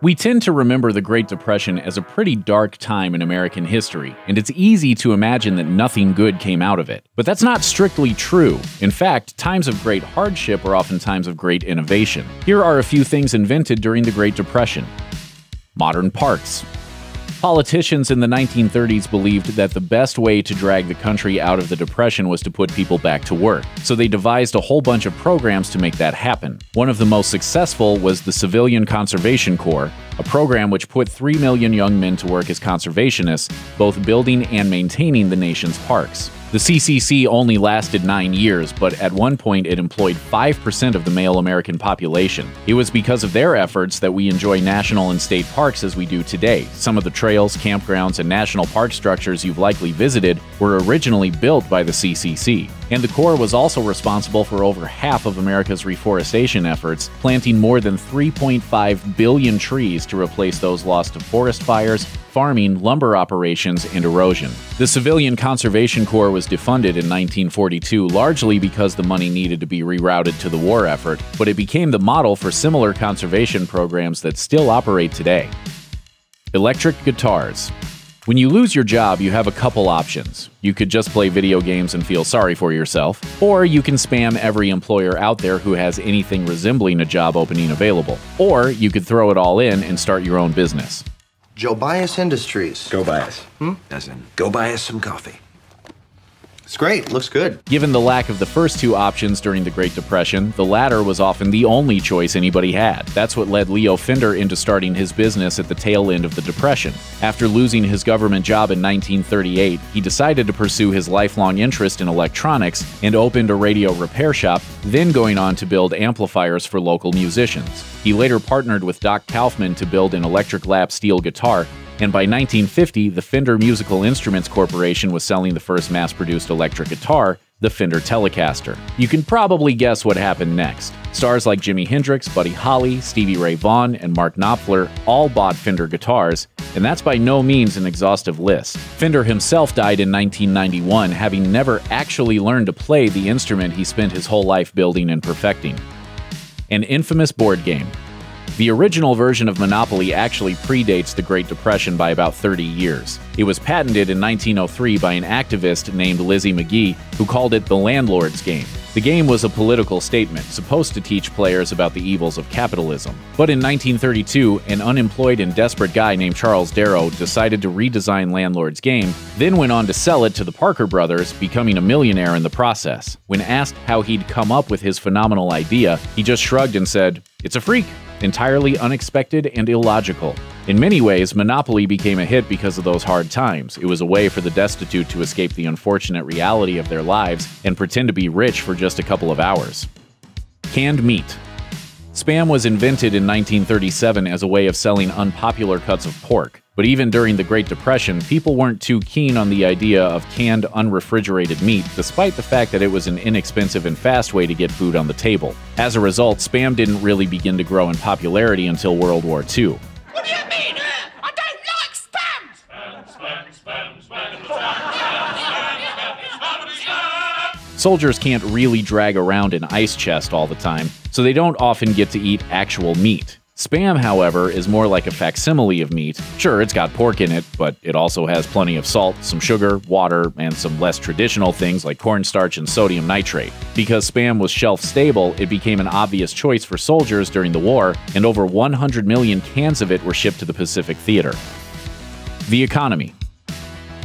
We tend to remember the Great Depression as a pretty dark time in American history, and it's easy to imagine that nothing good came out of it. But that's not strictly true. In fact, times of great hardship are often times of great innovation. Here are a few things invented during the Great Depression modern parks. Politicians in the 1930s believed that the best way to drag the country out of the Depression was to put people back to work, so they devised a whole bunch of programs to make that happen. One of the most successful was the Civilian Conservation Corps, a program which put 3 million young men to work as conservationists, both building and maintaining the nation's parks. The CCC only lasted nine years, but at one point it employed 5% of the male American population. It was because of their efforts that we enjoy national and state parks as we do today. Some of the trails, campgrounds, and national park structures you've likely visited were originally built by the CCC. And the Corps was also responsible for over half of America's reforestation efforts, planting more than 3.5 billion trees to replace those lost to forest fires, farming, lumber operations, and erosion. The Civilian Conservation Corps was defunded in 1942 largely because the money needed to be rerouted to the war effort, but it became the model for similar conservation programs that still operate today. Electric guitars. When you lose your job, you have a couple options. You could just play video games and feel sorry for yourself, or you can spam every employer out there who has anything resembling a job opening available. Or you could throw it all in and start your own business. Joe Bias Industries. Go buy us. Hmm? As in, go buy us some coffee. It's great. Looks good. Given the lack of the first two options during the Great Depression, the latter was often the only choice anybody had. That's what led Leo Fender into starting his business at the tail end of the Depression. After losing his government job in 1938, he decided to pursue his lifelong interest in electronics and opened a radio repair shop, then going on to build amplifiers for local musicians. He later partnered with Doc Kauffman to build an electric lap steel guitar and by 1950, the Fender Musical Instruments Corporation was selling the first mass produced electric guitar, the Fender Telecaster. You can probably guess what happened next. Stars like Jimi Hendrix, Buddy Holly, Stevie Ray Vaughan, and Mark Knopfler all bought Fender guitars, and that's by no means an exhaustive list. Fender himself died in 1991, having never actually learned to play the instrument he spent his whole life building and perfecting. An infamous board game, the original version of Monopoly actually predates the Great Depression by about 30 years. It was patented in 1903 by an activist named Lizzie Magie, who called it the landlord's game. The game was a political statement, supposed to teach players about the evils of capitalism. But in 1932, an unemployed and desperate guy named Charles Darrow decided to redesign Landlord's Game, then went on to sell it to the Parker brothers, becoming a millionaire in the process. When asked how he'd come up with his phenomenal idea, he just shrugged and said, It's a freak entirely unexpected and illogical. In many ways, Monopoly became a hit because of those hard times. It was a way for the destitute to escape the unfortunate reality of their lives and pretend to be rich for just a couple of hours. Canned meat. Spam was invented in 1937 as a way of selling unpopular cuts of pork. But even during the Great Depression, people weren't too keen on the idea of canned, unrefrigerated meat, despite the fact that it was an inexpensive and fast way to get food on the table. As a result, Spam didn't really begin to grow in popularity until World War II. What do you mean? I don't like Spam! Spam, Spam, Spam, Spam, Soldiers can't really drag around an ice chest all the time, so they don't often get to eat actual meat. Spam, however, is more like a facsimile of meat. Sure, it's got pork in it, but it also has plenty of salt, some sugar, water, and some less traditional things like cornstarch and sodium nitrate. Because Spam was shelf stable, it became an obvious choice for soldiers during the war, and over 100 million cans of it were shipped to the Pacific Theater. The economy.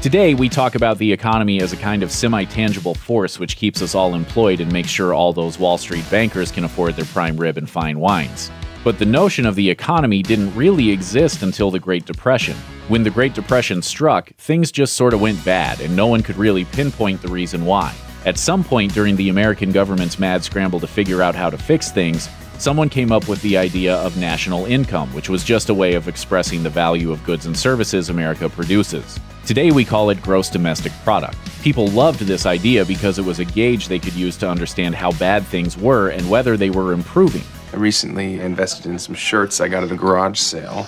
Today, we talk about the economy as a kind of semi tangible force which keeps us all employed and makes sure all those Wall Street bankers can afford their prime rib and fine wines. But the notion of the economy didn't really exist until the Great Depression. When the Great Depression struck, things just sort of went bad, and no one could really pinpoint the reason why. At some point during the American government's mad scramble to figure out how to fix things, someone came up with the idea of national income, which was just a way of expressing the value of goods and services America produces. Today we call it gross domestic product. People loved this idea because it was a gauge they could use to understand how bad things were and whether they were improving. I recently invested in some shirts I got at a garage sale.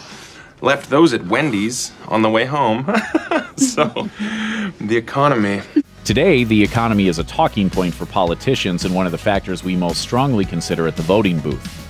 Left those at Wendy's on the way home. so, the economy. Today, the economy is a talking point for politicians and one of the factors we most strongly consider at the voting booth.